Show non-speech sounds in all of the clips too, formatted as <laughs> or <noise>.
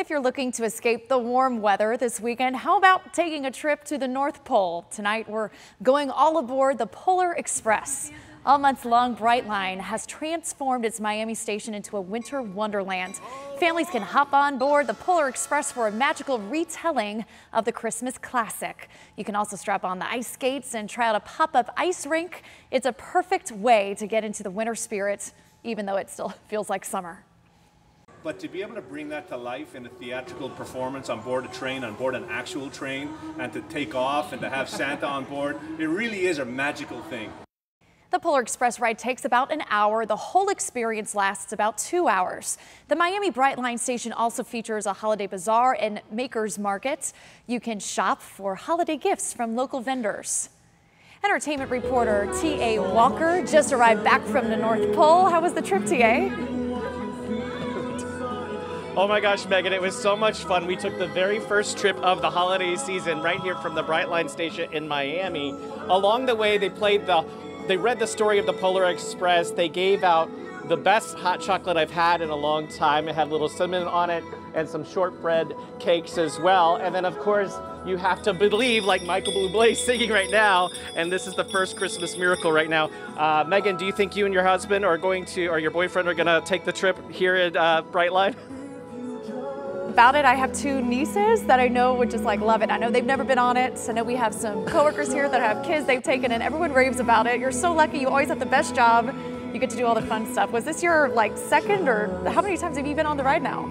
If you're looking to escape the warm weather this weekend, how about taking a trip to the North Pole? Tonight, we're going all aboard the Polar Express. All month long, Brightline has transformed its Miami station into a winter wonderland. Families can hop on board the Polar Express for a magical retelling of the Christmas classic. You can also strap on the ice skates and try out a pop-up ice rink. It's a perfect way to get into the winter spirit, even though it still <laughs> feels like summer. But to be able to bring that to life in a theatrical performance on board a train, on board an actual train, and to take off and to have Santa on board, it really is a magical thing. The Polar Express ride takes about an hour. The whole experience lasts about two hours. The Miami Brightline station also features a holiday bazaar and makers market. You can shop for holiday gifts from local vendors. Entertainment reporter T.A. Walker just arrived back from the North Pole. How was the trip, T.A.? Oh my gosh, Megan, it was so much fun. We took the very first trip of the holiday season right here from the Brightline station in Miami. Along the way, they played the, they read the story of the Polar Express. They gave out the best hot chocolate I've had in a long time. It had a little cinnamon on it and some shortbread cakes as well. And then, of course, you have to believe, like Michael Bublé <laughs> singing right now, and this is the first Christmas miracle right now. Uh, Megan, do you think you and your husband are going to, or your boyfriend are going to take the trip here at uh, Brightline? <laughs> about it. I have two nieces that I know would just like love it. I know they've never been on it. So I know we have some coworkers here that have kids they've taken and everyone raves about it. You're so lucky. You always have the best job. You get to do all the fun stuff. Was this your like second or how many times have you been on the ride now?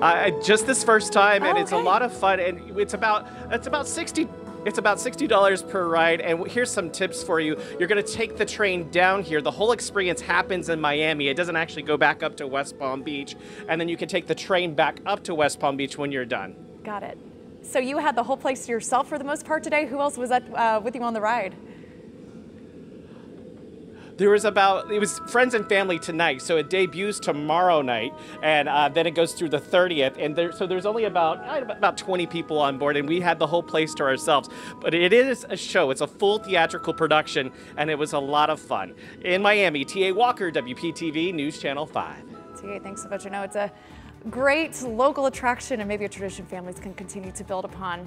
Uh, just this first time, and oh, it's a lot of fun. And it's about it's about sixty it's about $60 per ride, and here's some tips for you. You're gonna take the train down here. The whole experience happens in Miami. It doesn't actually go back up to West Palm Beach, and then you can take the train back up to West Palm Beach when you're done. Got it. So you had the whole place to yourself for the most part today. Who else was at, uh, with you on the ride? There was about it was friends and family tonight so it debuts tomorrow night and uh, then it goes through the 30th and there, so there's only about about 20 people on board and we had the whole place to ourselves. But it is a show it's a full theatrical production and it was a lot of fun. In miami ta walker wptv news channel 5 ta thanks so much. I know it's a great local attraction and maybe a tradition families can continue to build upon